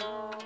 amor